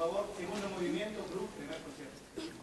favor, segundo movimiento, Cruz, primer concierto.